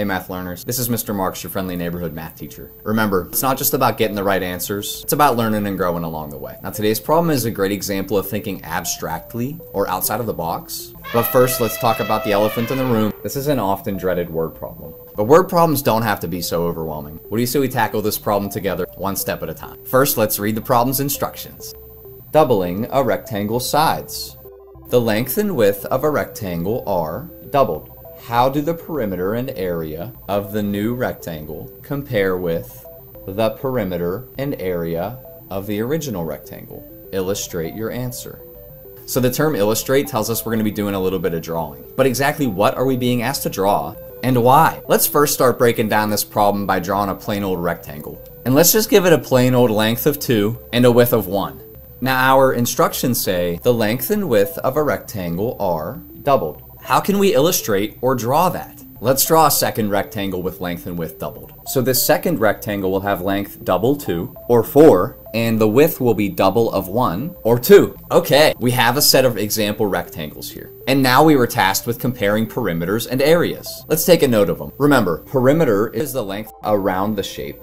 Hey math learners, this is Mr. Marx, your friendly neighborhood math teacher. Remember, it's not just about getting the right answers, it's about learning and growing along the way. Now today's problem is a great example of thinking abstractly or outside of the box. But first, let's talk about the elephant in the room. This is an often dreaded word problem. But word problems don't have to be so overwhelming. What do you say we tackle this problem together, one step at a time? First, let's read the problem's instructions. Doubling a rectangle's sides. The length and width of a rectangle are doubled. How do the perimeter and area of the new rectangle compare with the perimeter and area of the original rectangle? Illustrate your answer. So the term illustrate tells us we're going to be doing a little bit of drawing. But exactly what are we being asked to draw and why? Let's first start breaking down this problem by drawing a plain old rectangle. And let's just give it a plain old length of 2 and a width of 1. Now our instructions say the length and width of a rectangle are doubled. How can we illustrate or draw that? Let's draw a second rectangle with length and width doubled. So this second rectangle will have length double 2, or 4, and the width will be double of 1, or 2. Okay, we have a set of example rectangles here. And now we were tasked with comparing perimeters and areas. Let's take a note of them. Remember, perimeter is the length around the shape,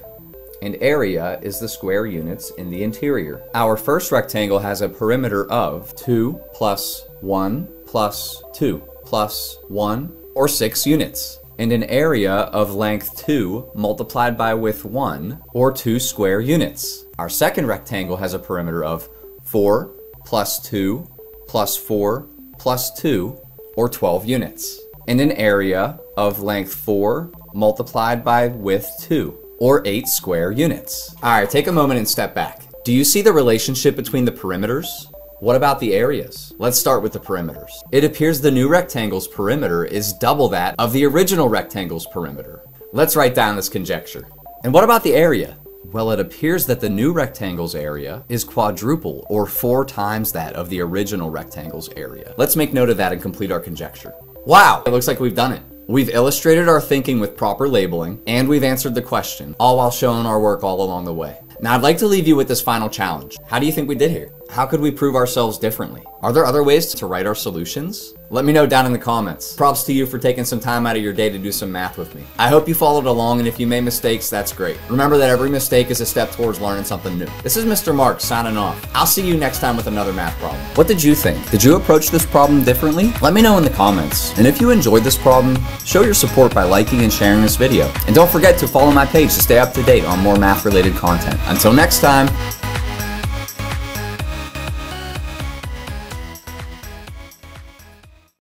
and area is the square units in the interior. Our first rectangle has a perimeter of 2 plus 1 plus 2 plus 1 or 6 units, and an area of length 2 multiplied by width 1 or 2 square units. Our second rectangle has a perimeter of 4 plus 2 plus 4 plus 2 or 12 units, and an area of length 4 multiplied by width 2 or 8 square units. Alright, take a moment and step back. Do you see the relationship between the perimeters? What about the areas? Let's start with the perimeters. It appears the new rectangle's perimeter is double that of the original rectangle's perimeter. Let's write down this conjecture. And what about the area? Well, it appears that the new rectangle's area is quadruple or four times that of the original rectangle's area. Let's make note of that and complete our conjecture. Wow, it looks like we've done it. We've illustrated our thinking with proper labeling, and we've answered the question, all while showing our work all along the way. Now I'd like to leave you with this final challenge. How do you think we did here? How could we prove ourselves differently? Are there other ways to write our solutions? Let me know down in the comments. Props to you for taking some time out of your day to do some math with me. I hope you followed along and if you made mistakes, that's great. Remember that every mistake is a step towards learning something new. This is Mr. Mark signing off. I'll see you next time with another math problem. What did you think? Did you approach this problem differently? Let me know in the comments. And if you enjoyed this problem, show your support by liking and sharing this video. And don't forget to follow my page to stay up to date on more math related content. Until next time,